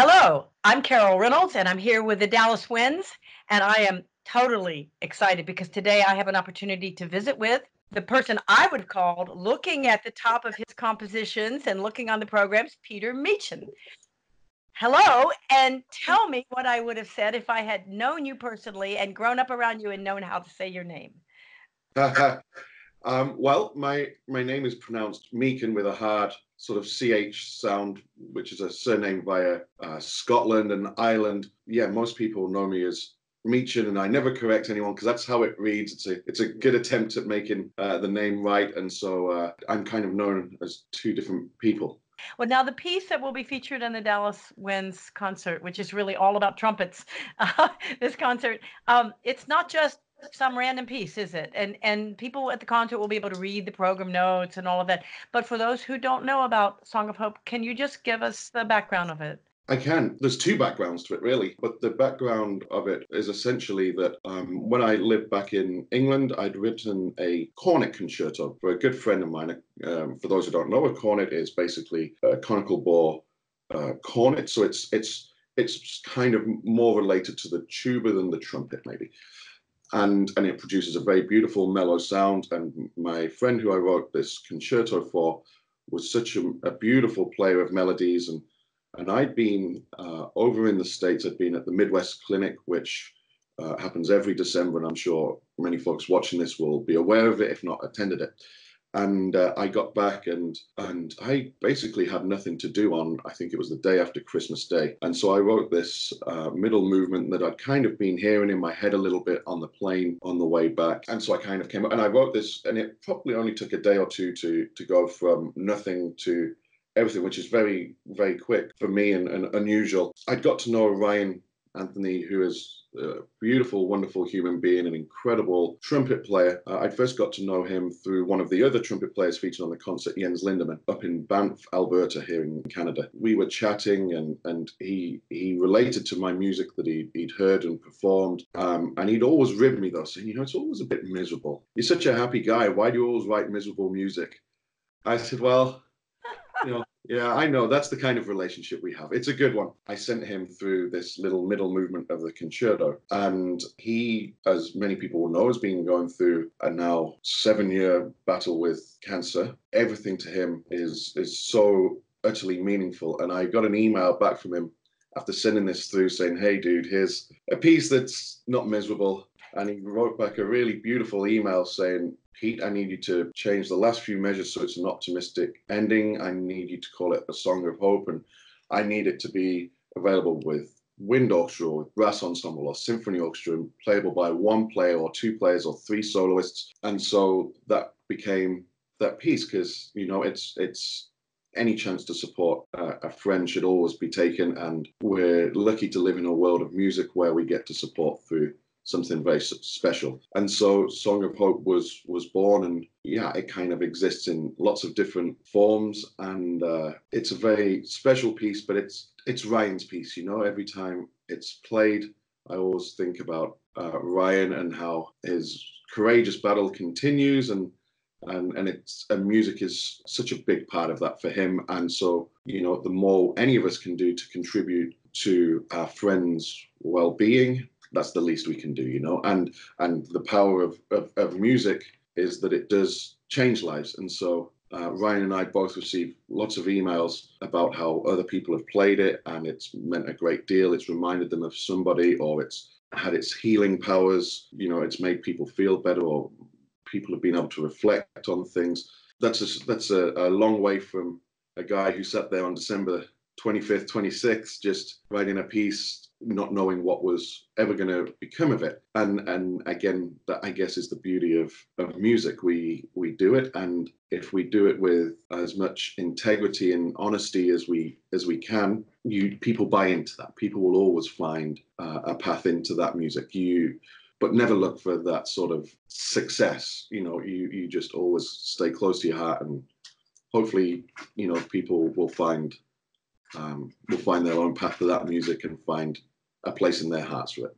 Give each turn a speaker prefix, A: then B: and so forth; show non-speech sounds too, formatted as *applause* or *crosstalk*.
A: Hello, I'm Carol Reynolds, and I'm here with the Dallas Winds, and I am totally excited because today I have an opportunity to visit with the person I would have called looking at the top of his compositions and looking on the programs, Peter Meechan. Hello, and tell me what I would have said if I had known you personally and grown up around you and known how to say your name. *laughs*
B: um, well, my my name is pronounced Meekin with a hard sort of ch sound, which is a surname via uh, Scotland and Ireland. Yeah, most people know me as Meechan, and I never correct anyone because that's how it reads. It's a it's a good attempt at making uh, the name right, and so uh, I'm kind of known as two different people.
A: Well, now the piece that will be featured in the Dallas Winds concert, which is really all about trumpets, *laughs* uh, this concert, um, it's not just some random piece, is it? And and people at the concert will be able to read the program notes and all of that. But for those who don't know about Song of Hope, can you just give us the background of it?
B: I can. There's two backgrounds to it, really. But the background of it is essentially that um, when I lived back in England, I'd written a cornet concerto for a good friend of mine. Um, for those who don't know, a cornet is basically a conical bore uh, cornet. So it's it's it's kind of more related to the tuba than the trumpet, maybe and and it produces a very beautiful mellow sound. And my friend who I wrote this concerto for was such a, a beautiful player of melodies, and and I'd been uh, over in the states. I'd been at the Midwest Clinic, which uh, happens every December, and I'm sure many folks watching this will be aware of it, if not attended it and uh, I got back and and I basically had nothing to do on I think it was the day after Christmas Day, and so I wrote this uh, middle movement that I'd kind of been hearing in my head a little bit on the plane on the way back, and so I kind of came up and I wrote this, and it probably only took a day or two to to go from nothing to everything, which is very very quick for me and, and unusual. I'd got to know Ryan Anthony, who is a beautiful, wonderful human being, an incredible trumpet player. Uh, I first got to know him through one of the other trumpet players featured on the concert, Jens Lindemann, up in Banff, Alberta, here in Canada. We were chatting, and and he he related to my music that he, he'd heard and performed, um, and he'd always ribbed me though, saying, you know, it's always a bit miserable. You're such a happy guy. Why do you always write miserable music? I said, well, you know, yeah, I know. That's the kind of relationship we have. It's a good one. I sent him through this little middle movement of the concerto, and he, as many people will know, has been going through a now seven-year battle with cancer. Everything to him is is so utterly meaningful. And I got an email back from him after sending this through saying, "Hey, dude, here's a piece that's not miserable." And he wrote back a really beautiful email saying, Pete, I need you to change the last few measures so it's an optimistic ending. I need you to call it a song of hope, and I need it to be available with wind orchestra or brass ensemble or symphony orchestra, playable by one player or two players or three soloists. And so that became that piece because you know it's it's any chance to support uh, a friend should always be taken, and we're lucky to live in a world of music where we get to support through something very special. And so Song of Hope was was born, and yeah, it kind of exists in lots of different forms, and uh, it's a very special piece. But it's it's Ryan's piece, you know. Every time it's played, I always think about uh, Ryan and how his courageous battle continues, and and and it's and music is such a big part of that for him. And so you know, the more any of us can do to contribute to our friends' well-being that's the least we can do, you know. And and the power of, of, of music is that it does change lives. And so uh, Ryan and I both received lots of emails about how other people have played it and it's meant a great deal. It's reminded them of somebody or it's had its healing powers. You know, it's made people feel better or people have been able to reflect on things. That's a, that's a, a long way from a guy who sat there on December 25th, 26th, just writing a piece not knowing what was ever going to become of it. And and again that i guess is the beauty of of music. We we do it and if we do it with as much integrity and honesty as we as we can you people buy into that. People will always find uh, a path into that music. You but never look for that sort of success. You know you you just always stay close to your heart and hopefully you know people will find um, will find their own path to that music and find a place in their hearts for it.